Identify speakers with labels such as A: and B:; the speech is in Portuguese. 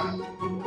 A: Hã?